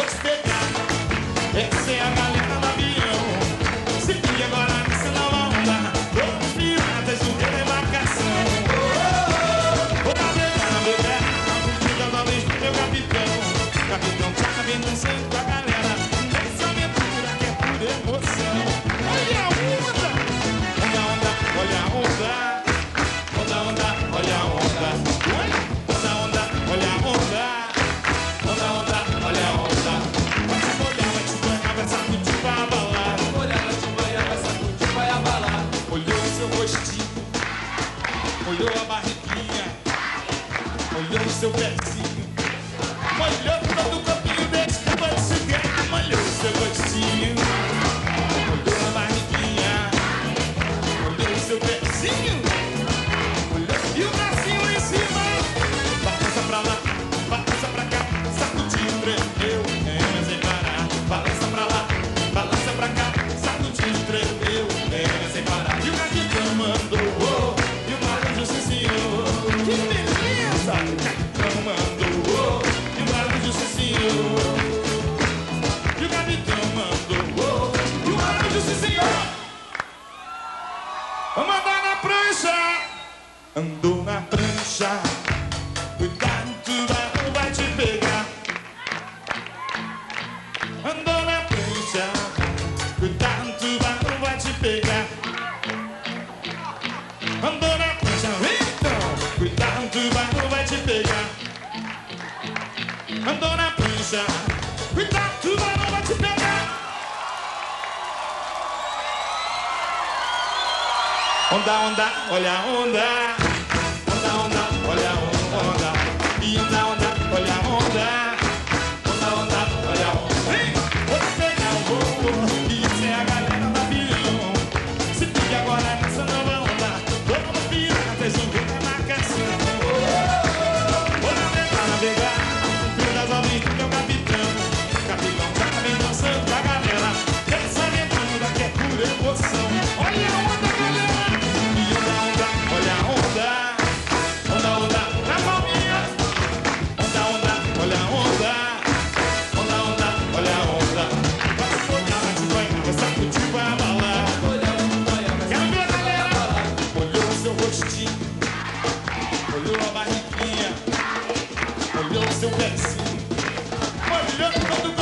Vou te pegar. É que você é a galinha do avião. Se liga agora nessa nova onda. Todos piratas de uma demarcação. Vou navegar, navegar. A curtida uma vez do meu capitão. Capitão Chaka vem dançando com a galera. Nessa aventura que é pura emoção. Olhou a barriguinha, olhou o seu pezinho, olhou todo o Vamos andar na prancha. Andou na prancha. Cuidado, tubarão vai te pegar. Andou na prancha. Cuidado, tubarão vai te pegar. Andou na prancha, então. Cuidado, tubarão vai te pegar. Andou na prancha. Cuidado, Onda, onda, olha a onda. seu pezinho, malhando todo